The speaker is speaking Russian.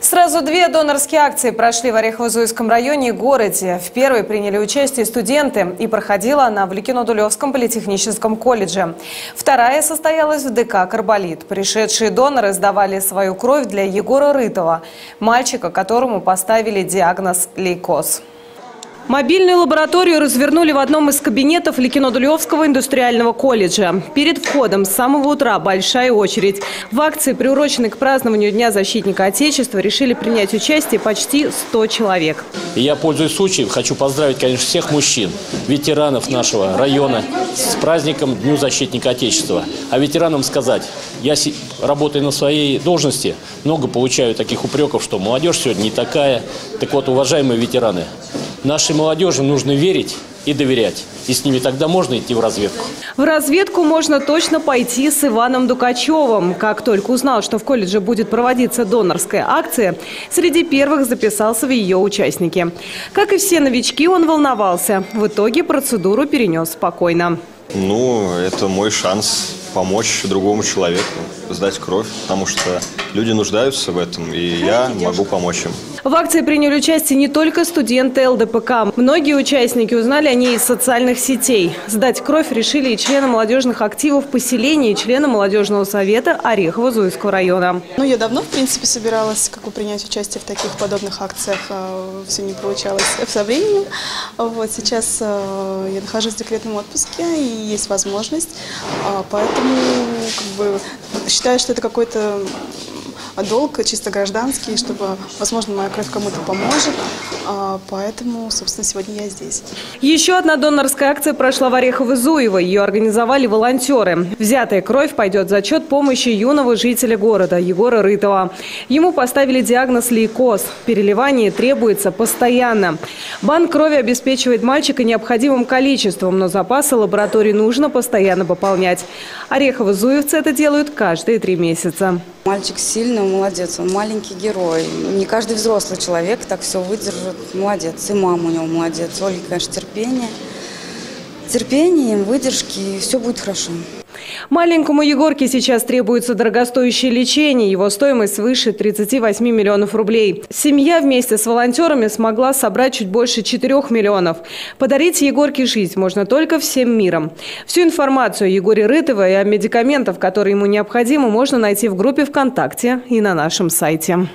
Сразу две донорские акции прошли в Орехово-Зуевском районе и городе. В первой приняли участие студенты, и проходила она в Ликино-Дулевском политехническом колледже. Вторая состоялась в ДК «Карболит». Пришедшие доноры сдавали свою кровь для Егора Рытова, мальчика, которому поставили диагноз лейкоз. Мобильную лабораторию развернули в одном из кабинетов Ликино-Дулевского индустриального колледжа. Перед входом с самого утра большая очередь. В акции, приуроченной к празднованию Дня защитника Отечества, решили принять участие почти 100 человек. Я, пользуясь случаем, хочу поздравить, конечно, всех мужчин, ветеранов нашего района с праздником Дню защитника Отечества. А ветеранам сказать, я работаю на своей должности, много получаю таких упреков, что молодежь сегодня не такая. Так вот, уважаемые ветераны, Нашей молодежи нужно верить и доверять. И с ними тогда можно идти в разведку. В разведку можно точно пойти с Иваном Дукачевым. Как только узнал, что в колледже будет проводиться донорская акция, среди первых записался в ее участники. Как и все новички, он волновался. В итоге процедуру перенес спокойно. Ну, это мой шанс помочь другому человеку, сдать кровь, потому что люди нуждаются в этом, и я могу помочь им. В акции приняли участие не только студенты ЛДПК. Многие участники узнали о ней из социальных сетей. Сдать кровь решили и члены молодежных активов поселения, и члены молодежного совета Орехово-Зуевского района. Ну, я давно, в принципе, собиралась как бы, принять участие в таких подобных акциях. А, Все не получалось со временем. Вот сейчас а, я нахожусь в декретном отпуске, и есть возможность. А, поэтому как бы, считаю, что это какой-то долг чисто гражданский, чтобы, возможно, моя кровь кому-то поможет. А, поэтому, собственно, сегодня я здесь. Еще одна донорская акция прошла в Орехово-Зуево. Ее организовали волонтеры. Взятая кровь пойдет за счет помощи юного жителя города Егора Рытова. Ему поставили диагноз лейкоз. Переливание требуется постоянно. Банк крови обеспечивает мальчика необходимым количеством, но запасы лаборатории нужно постоянно пополнять. Орехово-Зуевцы это делают каждые три месяца. Мальчик сильный, молодец, он маленький герой. Не каждый взрослый человек так все выдержит. Молодец. И мама у него молодец. Ольга, конечно, терпение. Терпение, выдержки, и все будет хорошо. Маленькому Егорке сейчас требуется дорогостоящее лечение. Его стоимость свыше 38 миллионов рублей. Семья вместе с волонтерами смогла собрать чуть больше 4 миллионов. Подарить Егорке жизнь можно только всем миром. Всю информацию о Егоре Рытова и о медикаментах, которые ему необходимы, можно найти в группе ВКонтакте и на нашем сайте.